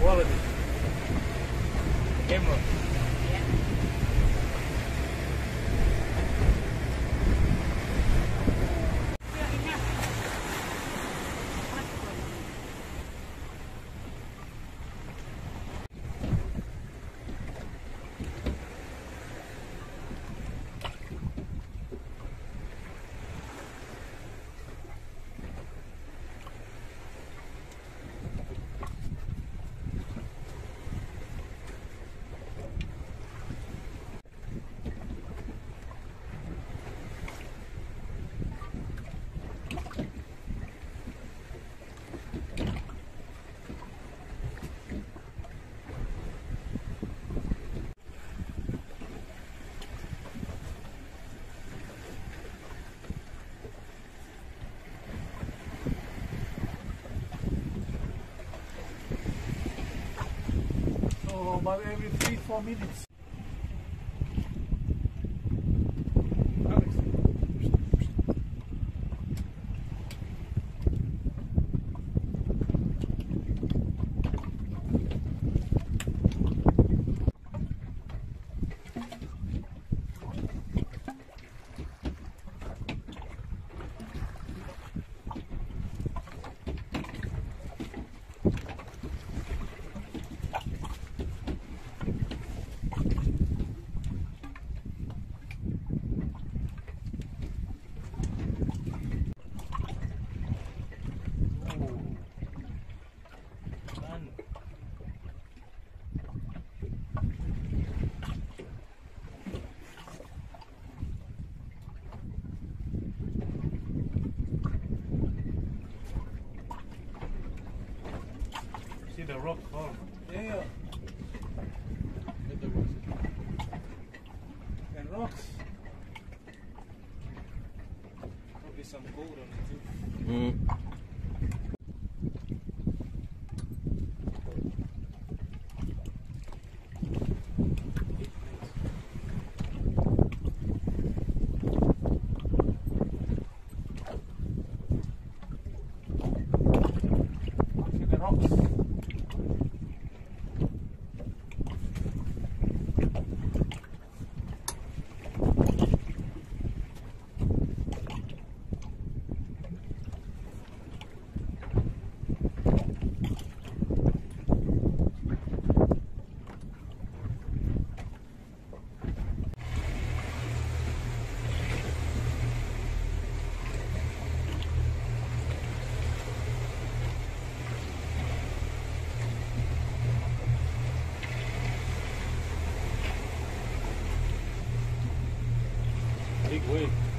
bola, bicho. Queimou. about every three, four minutes. air the and rocks. Probably some gold on it too. Mm. Rocks. Big wig.